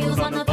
heels on the